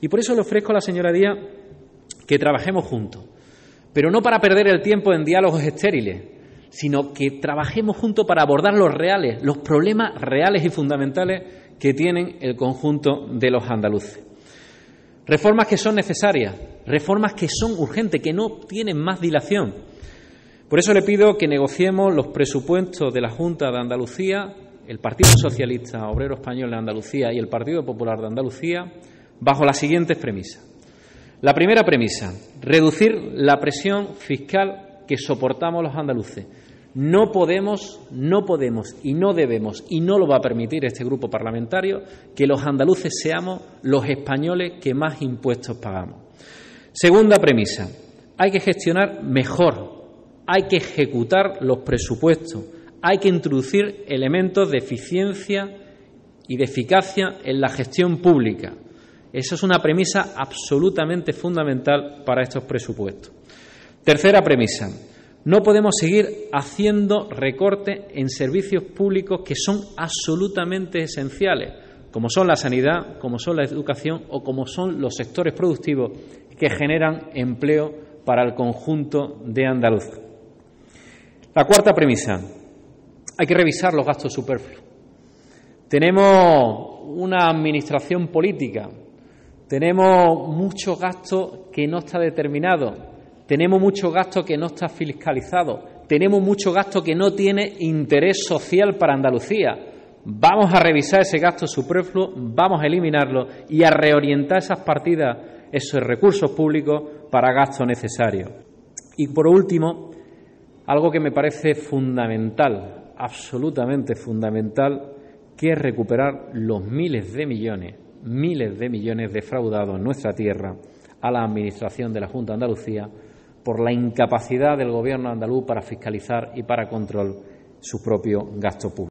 Y por eso le ofrezco a la señora Díaz que trabajemos juntos, pero no para perder el tiempo en diálogos estériles, sino que trabajemos juntos para abordar los reales, los problemas reales y fundamentales que tienen el conjunto de los andaluces. Reformas que son necesarias, reformas que son urgentes, que no tienen más dilación. Por eso le pido que negociemos los presupuestos de la Junta de Andalucía, el Partido Socialista Obrero Español de Andalucía y el Partido Popular de Andalucía bajo las siguientes premisas. La primera premisa, reducir la presión fiscal que soportamos los andaluces. No podemos, no podemos y no debemos, y no lo va a permitir este grupo parlamentario, que los andaluces seamos los españoles que más impuestos pagamos. Segunda premisa, hay que gestionar mejor, hay que ejecutar los presupuestos, hay que introducir elementos de eficiencia y de eficacia en la gestión pública. Esa es una premisa absolutamente fundamental para estos presupuestos. Tercera premisa. No podemos seguir haciendo recortes en servicios públicos que son absolutamente esenciales, como son la sanidad, como son la educación o como son los sectores productivos que generan empleo para el conjunto de Andalucía. La cuarta premisa. Hay que revisar los gastos superfluos. Tenemos una administración política tenemos mucho gasto que no está determinado, tenemos mucho gasto que no está fiscalizado, tenemos mucho gasto que no tiene interés social para Andalucía. Vamos a revisar ese gasto superfluo, vamos a eliminarlo y a reorientar esas partidas, esos recursos públicos para gastos necesarios. Y por último, algo que me parece fundamental, absolutamente fundamental, que es recuperar los miles de millones miles de millones defraudados en nuestra tierra a la Administración de la Junta de Andalucía por la incapacidad del Gobierno andaluz para fiscalizar y para control su propio gasto público.